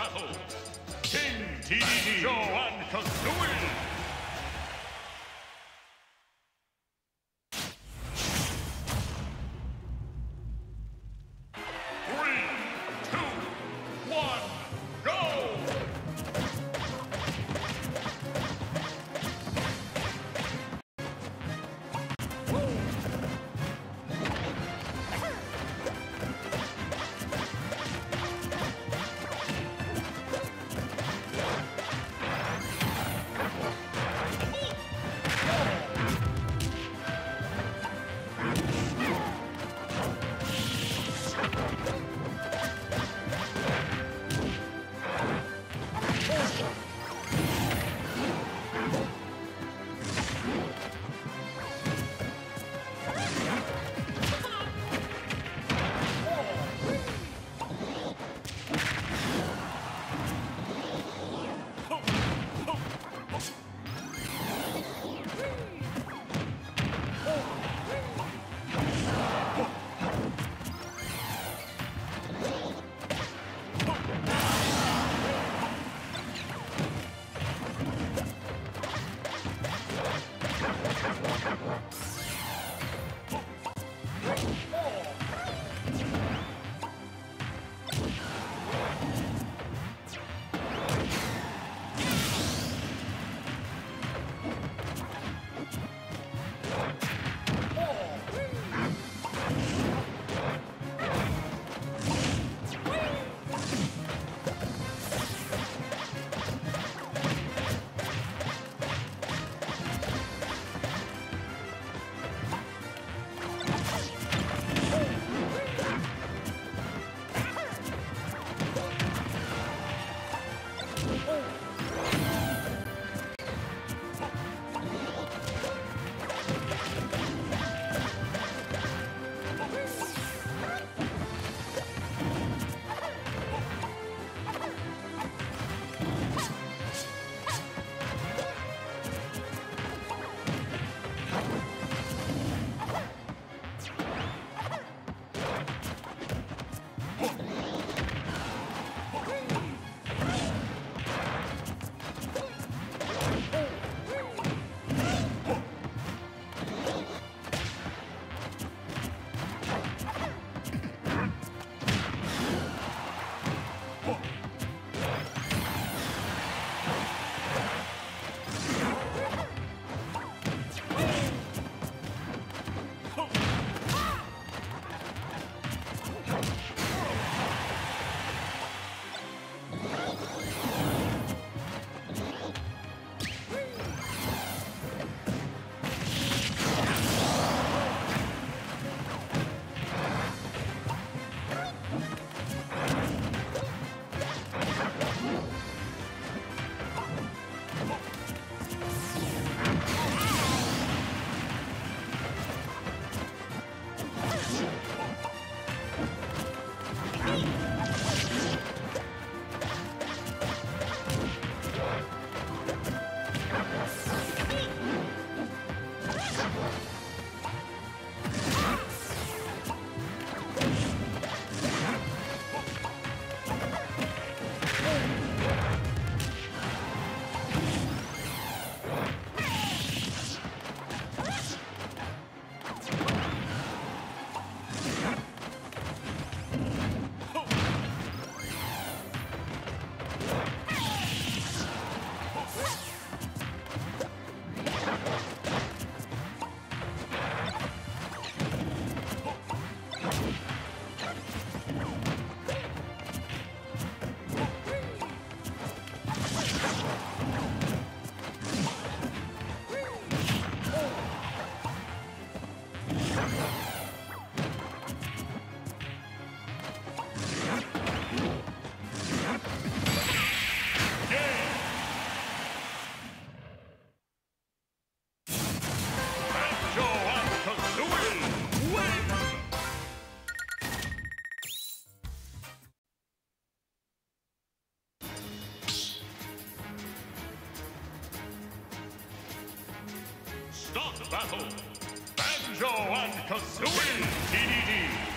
battle. King. Show and Kazooie. Battle! Banjo and Kazooie DDD!